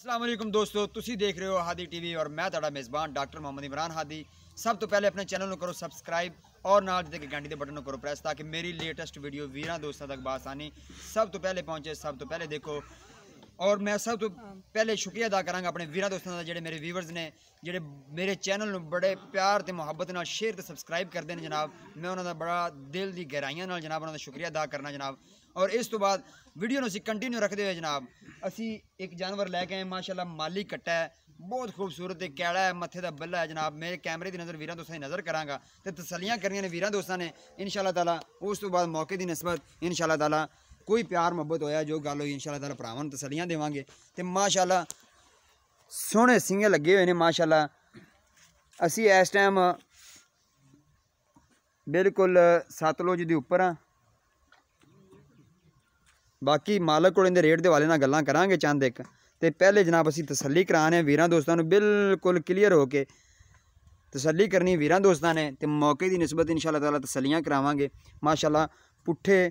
ਅਸਲਾਮ ਵਾਲੇਕੁਮ ਦੋਸਤੋ ਤੁਸੀਂ ਦੇਖ ਰਹੇ ਹੋ ਹਾਦੀ ਟੀਵੀ ਔਰ ਮੈਂ ਤੁਹਾਡਾ ਮੇਜ਼ਬਾਨ ਡਾਕਟਰ ਮੁਹੰਮਦ ਇਮਰਾਨ ਹਾਦੀ ਸਭ ਤੋਂ ਪਹਿਲੇ ਆਪਣੇ ਚੈਨਲ ਨੂੰ ਕਰੋ ਸਬਸਕ੍ਰਾਈਬ ਔਰ ਨਾਲ ਜਿਹਦੇ ਕਿ ਘੰਟੀ ਦੇ ਬਟਨ ਨੂੰ ਕਰੋ ਪ੍ਰੈਸ ਤਾਂ ਕਿ ਮੇਰੀ ਲੇਟੈਸਟ ਵੀਡੀਓ ਵੀਰਾਂ ਦੋਸਤਾਂ ਤੱਕ ਬਾਸਾਨੀ ਸਭ ਤੋਂ ਪਹਿਲੇ ਪਹੁੰਚੇ ਸਭ ਤੋਂ ਪਹਿਲੇ ਦੇਖੋ ਔਰ ਮੈਂ ਸਭ ਤੋਂ ਪਹਿਲੇ ਸ਼ੁਕਰੀਆ ਅਦਾ ਕਰਾਂਗਾ ਆਪਣੇ ਵੀਰਾਂ ਦੋਸਤਾਂ ਦਾ ਜਿਹੜੇ ਮੇਰੇ ਵੀਵਰਸ ਨੇ ਜਿਹੜੇ ਮੇਰੇ ਚੈਨਲ ਨੂੰ ਬੜੇ ਪਿਆਰ ਤੇ ਮੁਹੱਬਤ ਨਾਲ ਸ਼ੇਅਰ ਤੇ ਸਬਸਕ੍ਰਾਈਬ ਕਰਦੇ ਨੇ ਜਨਾਬ ਮੈਂ ਉਹਨਾਂ ਦਾ ਬੜਾ ਦਿਲ ਦੀ ਗਹਿਰਾਈਆਂ ਨਾਲ ਜਨਾਬ ਉਹਨਾਂ ਦਾ ਸ਼ੁਕਰੀਆ ਅਦਾ ਕਰਨਾ ਜਨਾਬ ਔਰ ਇਸ ਤੋਂ ਬਾਅਦ ਵੀਡੀਓ ਨੂੰ ਅਸੀਂ ਕੰਟੀਨਿਊ ਰੱਖਦੇ ਹੋਏ ਜਨਾਬ, ਅਸੀਂ ਇੱਕ ਜਾਨਵਰ ਲੈ ਕੇ ਆਏ, ਮਾਸ਼ਾਅੱਲਾ ਮਾਲੀ ਕੱਟਾ ਹੈ, ਬਹੁਤ ਖੂਬਸੂਰਤ ਤੇ ਕੈੜਾ ਹੈ, ਮੱਥੇ ਦਾ ਬੱਲਾ ਹੈ ਜਨਾਬ, ਮੇਰੇ ਕੈਮਰੇ ਦੀ ਨਜ਼ਰ ਵੀਰਾਂ ਦੋਸਤਾਂ ਦੀ ਨਜ਼ਰ ਕਰਾਂਗਾ ਤੇ ਤਸੱਲੀਆਂ ਕਰਨੀਆਂ ਨੇ ਵੀਰਾਂ ਦੋਸਤਾਂ ਨੇ, ਇਨਸ਼ਾਅੱਲਾ ਤਾਲਾ, ਉਸ ਤੋਂ ਬਾਅਦ ਮੌਕੇ ਦੀ ਨਿਸਬਤ, ਇਨਸ਼ਾਅੱਲਾ ਤਾਲਾ, ਕੋਈ ਪਿਆਰ ਮੁਹੱਬਤ ਹੋਇਆ, ਜੋ ਗੱਲ ਹੋਈ, ਇਨਸ਼ਾਅੱਲਾ ਤਾਲਾ ਭਰਾਵਾਂ ਨੂੰ ਤਸੱਲੀਆਂ ਦੇਵਾਂਗੇ ਤੇ ਮਾਸ਼ਾਅੱਲਾ ਸੋਹਣੇ ਸਿੰਗੇ ਲੱਗੇ ਹੋਏ ਨੇ, ਮਾਸ਼ਾਅੱਲਾ। ਅਸੀਂ ਇਸ ਟਾਈਮ ਬਿਲਕੁਲ ਸਤਲੁਜ ਦੇ ਉੱਪਰ ਆ ਬਾਕੀ ਮਾਲਕ ਕੋਲ ਇਹਦੇ ਰੇਟ ਦੇ ਵਾਲੇ ਨਾਲ ਗੱਲਾਂ ਕਰਾਂਗੇ ਚੰਦ ਇੱਕ। ਤੇ ਪਹਿਲੇ ਜਨਾਬ ਅਸੀਂ ਤਸੱਲੀ ਕਰਾਣੇ ਵੀਰਾਂ ਦੋਸਤਾਂ ਨੂੰ ਬਿਲਕੁਲ ਕਲੀਅਰ ਹੋ ਕੇ। ਤਸੱਲੀ ਕਰਨੀ ਵੀਰਾਂ ਦੋਸਤਾਂ ਨੇ ਤੇ ਮੌਕੇ ਦੀ ਨਿਸਬਤ ਇਨਸ਼ਾਅੱਲਾ ਤਾਲਾ ਤਸੱਲੀਆਂ ਕਰਾਵਾਂਗੇ। ਮਾਸ਼ਾਅੱਲਾ ਪੁੱਠੇ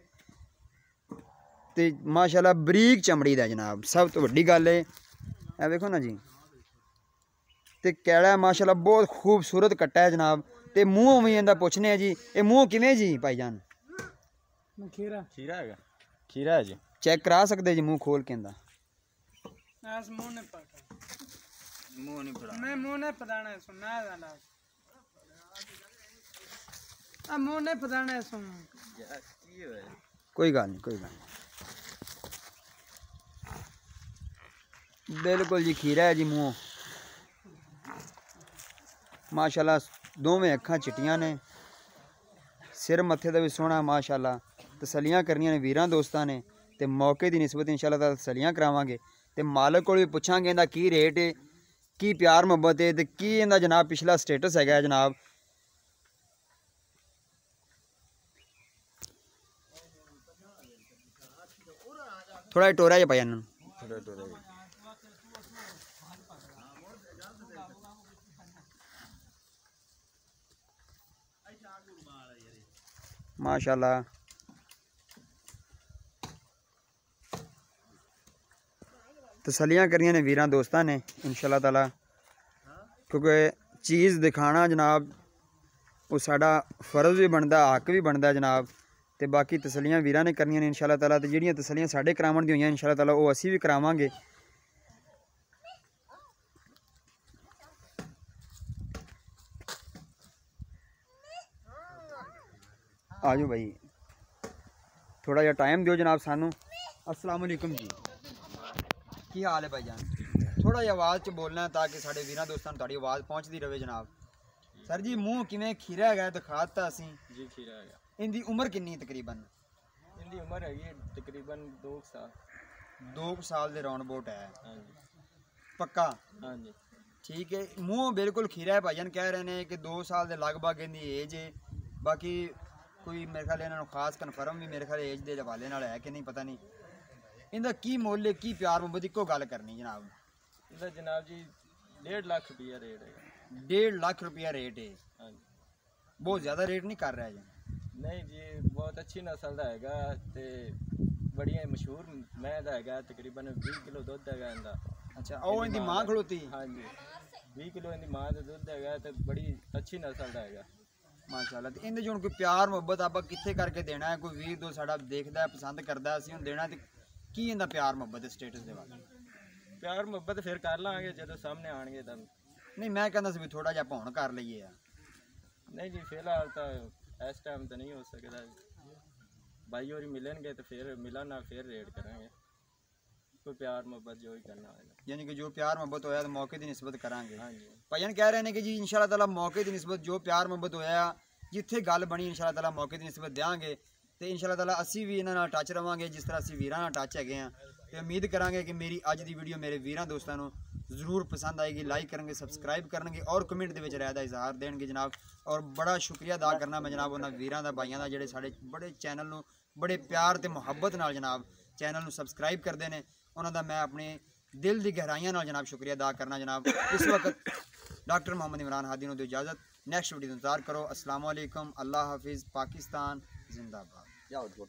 ਤੇ ਮਾਸ਼ਾਅੱਲਾ ਬਰੀਕ ਚਮੜੀ ਦਾ ਜਨਾਬ ਸਭ ਤੋਂ ਵੱਡੀ ਗੱਲ ਹੈ ਇਹ ਵੇਖੋ ਨਾ ਜੀ। ਤੇ ਕੈੜਾ ਮਾਸ਼ਾਅੱਲਾ ਬਹੁਤ ਖੂਬਸੂਰਤ ਕੱਟਾ ਹੈ ਜਨਾਬ। ਤੇ ਮੂੰਹ ਵੀ ਇਹਦਾ ਪੁੱਛਨੇ ਆ ਜੀ ਇਹ ਮੂੰਹ ਕਿਵੇਂ ਜੀ ਭਾਈਜਾਨ ਖੀਰਾ। ਖੀਰਾ ਹੈਗਾ। ਖੀਰਾ ਹੈ ਜੀ? ਚੈੱਕ ਕਰਾ ਸਕਦੇ ਜੀ ਮੂੰਹ ਖੋਲ ਕੇ ਇਹਦਾ। ਐਸ ਮੂੰਹ ਨੇ ਪਕਾ ਮੂੰਹ ਨਹੀਂ ਫੜਾ ਮੈਂ ਮੂੰਹ ਨੇ ਪਦਾਣਾ ਸੁਣਾ ਜਾਣਾ ਆ ਮੂੰਹ ਨੇ ਪਦਾਣਾ ਸੁਣ ਕੀ ਹੋਇਆ ਕੋਈ ਗੱਲ ਨਹੀਂ ਕੋਈ ਗੱਲ ਨਹੀਂ ਬਿਲਕੁਲ ਜੀ ਖੀਰਾ ਹੈ ਜੀ ਮੂੰਹ। ਮਾਸ਼ਾਅੱਲਾ ਦੋਵੇਂ ਅੱਖਾਂ ਚਿੱਟੀਆਂ ਨੇ। ਸਿਰ ਮੱਥੇ ਦਾ ਵੀ ਸੋਹਣਾ ਮਾਸ਼ਾਅੱਲਾ। ਤਸੱਲੀਆਂ ਕਰਨੀਆਂ ਨੇ ਵੀਰਾਂ ਦੋਸਤਾਂ ਨੇ ਤੇ ਮੌਕੇ ਦੀ ਨਿਸਬਤ ਇਨਸ਼ਾਅੱਲਾ ਤਾਲਾ ਤਸੱਲੀਆਂ ਕਰਾਵਾਂਗੇ ਤੇ ਮਾਲਕ ਕੋਲ ਵੀ ਪੁੱਛਾਂਗੇ ਇਹਦਾ ਕੀ ਰੇਟ ਹੈ ਕੀ ਪਿਆਰ ਮੁਹੱਬਤ ਹੈ ਤੇ ਕੀ ਇਹਦਾ ਜਨਾਬ ਪਿਛਲਾ ਸਟੇਟਸ ਹੈਗਾ ਜਨਾਬ। ਥੋੜਾ ਟੋਰਾ ਜਿਹਾ ਪਾਇਆ ਇਹਨਾਂ ਨੂੰ। ਥੋੜਾ ਥੋੜਾ ਮਾਸ਼ਾਅੱਲਾ। ਤਸੱਲੀਆਂ ਕਰੀਆਂ ਨੇ ਵੀਰਾਂ ਦੋਸਤਾਂ ਨੇ, ਇਨਸ਼ਾਅੱਲਾ ਤਾਲਾ। ਕਿਉਂਕਿ ਚੀਜ਼ ਦਿਖਾਣਾ ਜਨਾਬ, ਉਹ ਸਾਡਾ ਫਰਜ਼ ਵੀ ਬਣਦਾ, ਹੱਕ ਵੀ ਬਣਦਾ ਜਨਾਬ। ਤੇ ਬਾਕੀ ਤਸੱਲੀਆਂ ਵੀਰਾਂ ਨੇ ਕਰਨੀਆਂ ਨੇ ਇਨਸ਼ਾਅੱਲਾ ਤਾਲਾ, ਤੇ ਜਿਹੜੀਆਂ ਤਸੱਲੀਆਂ ਸਾਡੇ ਕਰਾਉਣ ਦੀ ਹੋਈਆਂ ਇਨਸ਼ਾਅੱਲਾ ਤਾਲਾ, ਉਹ ਅਸੀਂ ਵੀ ਕਰਾਵਾਂਗੇ। ਆ ਜਾਓ ਭਾਈ ਥੋੜਾ ਜਿਹਾ ਟਾਈਮ ਦਿਓ ਜਨਾਬ ਸਾਨੂੰ। ਅਸਲਾਮ ਵਾਲੇਕੁਮ ਜੀ। ਕੀ ਹਾਲ ਹੈ ਭਾਈਜਾਨ? ਥੋੜਾ ਜਿਹਾ ਆਵਾਜ਼ 'ਚ ਬੋਲਣਾ ਤਾਂ ਕਿ ਸਾਡੇ ਵੀਰਾਂ ਦੋਸਤਾਂ ਨੂੰ ਤੁਹਾਡੀ ਆਵਾਜ਼ ਪਹੁੰਚਦੀ ਰਹੇ ਜਨਾਬ। ਸਰ ਜੀ ਮੂੰਹ ਕਿਵੇਂ ਖੀਰਾ ਹੈਗਾ ਦਿਖਾ ਦਿੱਤਾ ਅਸੀਂ। ਜੀ ਖੀਰਾ ਹੈਗਾ। ਇਹਦੀ ਉਮਰ ਕਿੰਨੀ ਹੈ ਤਕਰੀਬਨ? ਇਹਦੀ ਉਮਰ ਹੈਗੀ ਤਕਰੀਬਨ 2 ਸਾਲ। 2 ਸਾਲ ਦੇ ਰੌਂਡ ਬੋਟ ਹੈ। ਹਾਂਜੀ। ਪੱਕਾ? ਹਾਂਜੀ। ਠੀਕ ਹੈ। ਮੂੰਹ ਬਿਲਕੁਲ ਖੀਰਾ ਹੈ ਭਾਈਜਾਨ। ਕਹਿ ਰਹੇ ਨੇ ਕਿ 2 ਸਾਲ ਦੇ ਲਗਭਗ ਇਹਦੀ ਏਜ ਹੈ। ਬਾਕੀ ਕੋਈ ਮੇਰੇ ਖਿਆਲ ਇਹਨਾਂ ਨੂੰ ਖਾਸ ਕਨਫਰਮ ਵੀ ਮੇਰੇ ਖਿਆਲ ਏਜ ਦੇ ਹਵਾਲੇ ਨਾਲ ਹੈ ਕਿ ਨਹੀਂ ਪਤਾ ਨਹੀਂ। ਇਹਦਾ ਕੀ ਮੁੱਲ ਹੈ ਕੀ ਪਿਆਰ ਮੁਹੱਬਤ ਇੱਕੋ ਗੱਲ ਕਰਨੀ ਜਨਾਬ। ਇਹਦਾ ਜਨਾਬ ਜੀ 1.5 ਲੱਖ ਰੁਪਈਆ ਰੇਟ ਹੈਗਾ 1.5 ਲੱਖ ਰੁਪਇਆ ਰੇਟ ਹੈ। ਹਾਂਜੀ। ਬਹੁਤ ਜ਼ਿਆਦਾ ਰੇਟ ਨਹੀਂ ਕਰ ਰਿਹਾ ਜੀ। ਨਹੀਂ ਜੀ ਬਹੁਤ ਅੱਛੀ ਨਸਲ ਦਾ ਹੈਗਾ ਤੇ ਬੜੀਆਂ ਮਸ਼ਹੂਰ ਮੈਂ ਦਾ ਹੈਗਾ ਤਕਰੀਬਨ 20 ਕਿਲੋ ਦੁੱਧ ਹੈਗਾ ਇਹਦਾ। ਅੱਛਾ ਉਹ ਇਹਦੀ ਮਾਂ ਖਲੋਤੀ? ਹਾਂਜੀ। 20 ਕਿਲੋ ਇਹਦੀ ਮਾਂ ਦਾ ਦੁੱਧ ਹੈਗਾ ਤੇ ਬੜੀ ਅੱਛੀ ਨਸਲ ਦਾ ਹੈਗਾ। ਮਾਸ਼ਾਅੱਲਾ ਤੇ ਇਹਦੇ ਹੁਣ ਕੋਈ ਪਿਆਰ ਮੁਹੱਬਤ ਆਪਾਂ ਕਿੱਥੇ ਕਰਕੇ ਦੇਣਾ ਹੈ? ਕੋਈ ਵੀਰ ਦੋ ਸਾਡਾ ਦੇਖਦਾ ਹੈ ਪਸੰਦ ਕਰਦਾ ਹੈ, ਅਸੀਂ ਹੁਣ ਦੇਣਾ ਤੇ ਕੀ ਇਹਦਾ ਪਿਆਰ ਮੁਹੱਬਤ ਦੇ ਸਟੇਟਸ ਦੇ ਬਾਰੇ? ਪਿਆਰ ਮੁਹੱਬਤ ਫਿਰ ਕਰ ਲਾਂਗੇ ਜਦੋਂ ਸਾਹਮਣੇ ਆਣਗੇ ਤਾਂ। ਨਹੀਂ ਮੈਂ ਕਹਿੰਦਾ ਸੀ ਵੀ ਥੋੜਾ ਜਿਹਾ ਭੌਣ ਕਰ ਲਈਏ ਆ। ਨਹੀਂ ਜੀ ਫਿਲਹਾਲ ਤਾਂ ਇਸ ਟਾਈਮ ਤਾਂ ਨਹੀਂ ਹੋ ਸਕਦਾ। ਬਾਈ ਹੋਰੀ ਮਿਲਣਗੇ ਤਾਂ ਫਿਰ ਮਿਲਣ ਨਾਲ ਫਿਰ ਰੇਡ ਕਰਾਂਗੇ। ਕੋਈ ਪਿਆਰ ਮੁਹੱਬਤ ਜੋ ਹੀ ਕਰਨਾ ਹੋਏਗਾ ਯਾਨੀ ਕਿ ਜੋ ਪਿਆਰ ਮੁਹੱਬਤ ਹੋਇਆ ਤਾਂ ਮੌਕੇ ਦੀ ਨਿਸਬਤ ਕਰਾਂਗੇ। ਹਾਂਜੀ। ਭਾਈਆਂ ਕਹਿ ਰਹੇ ਨੇ ਕਿ ਜੀ ਇਨਸ਼ਾਅੱਲਾ ਤਾਲਾ ਮੌਕੇ ਦੀ ਨਿਸਬਤ ਜੋ ਪਿਆਰ ਮੁਹੱਬਤ ਹੋਇਆ ਜਿੱਥੇ ਗੱਲ ਬਣੀ ਇਨਸ਼ਾਅੱਲਾ ਤਾਲਾ ਮੌਕੇ ਦੀ ਨਿਸਬਤ ਦੇਵਾਂਗੇ ਤੇ ਇਨਸ਼ਾਅੱਲਾ ਤਾਲਾ ਅਸੀਂ ਵੀ ਇਹਨਾਂ ਨਾਲ ਟੱਚ ਰਵਾਂਗੇ ਜਿਸ ਤਰ੍ਹਾਂ ਅਸੀਂ ਵੀਰਾਂ ਨਾਲ ਟੱਚ ਹੈਗੇ ਆ ਤੇ ਉਮੀਦ ਕਰਾਂਗੇ ਕਿ ਮੇਰੀ ਅੱਜ ਦੀ ਵੀਡੀਓ ਮੇਰੇ ਵੀਰਾਂ ਦੋਸਤਾਂ ਨੂੰ ਜ਼ਰੂਰ ਪਸੰਦ ਆਏਗੀ ਲਾਈਕ ਕਰਨਗੇ ਸਬਸਕ੍ਰਾਈਬ ਕਰਨਗੇ ਔਰ ਕਮੈਂਟ ਦੇ ਵਿੱਚ ਰਾਏ ਦਾ ਇਜ਼ਹਾਰ ਦੇਣਗੇ ਜਨਾਬ ਔਰ ਬੜਾ ਸ਼ੁਕਰੀਆ ਅਦਾ ਕਰਨਾ ਮੈਂ ਜਨਾਬ ਉਹਨਾਂ ਵੀਰਾਂ ਦਾ ਭਾਈਆਂ ਦਾ ਜਿਹੜੇ ਸਾਡੇ ਬੜੇ ਚੈਨਲ ਨੂੰ ਬੜੇ ਪਿਆਰ ਤੇ ਮੁਹੱਬਤ ਨਾਲ ਜਨਾਬ ਚੈਨਲ ਨੂੰ ਸਬਸਕ੍ਰਾਈਬ ਕਰਦੇ ਨੇ ਉਹਨਾਂ ਦਾ ਮੈਂ ਆਪਣੇ ਦਿਲ ਦੀ ਗਹਿਰਾਈਆਂ ਨਾਲ ਜਨਾਬ ਸ਼ੁਕਰੀਆ ਅਦਾ ਕਰਨਾ ਜਨਾਬ ਇਸ ਵਕਤ ਡਾਕਟਰ मोहम्मद इमरान हादी ਨੂੰ ਦਿਓ इजाज़त नेक्स्ट वीडियो इंतजार करो अस्सलाम वालेकुम अल्लाह हाफिज़ पाकिस्तान जिंदाबाद 要多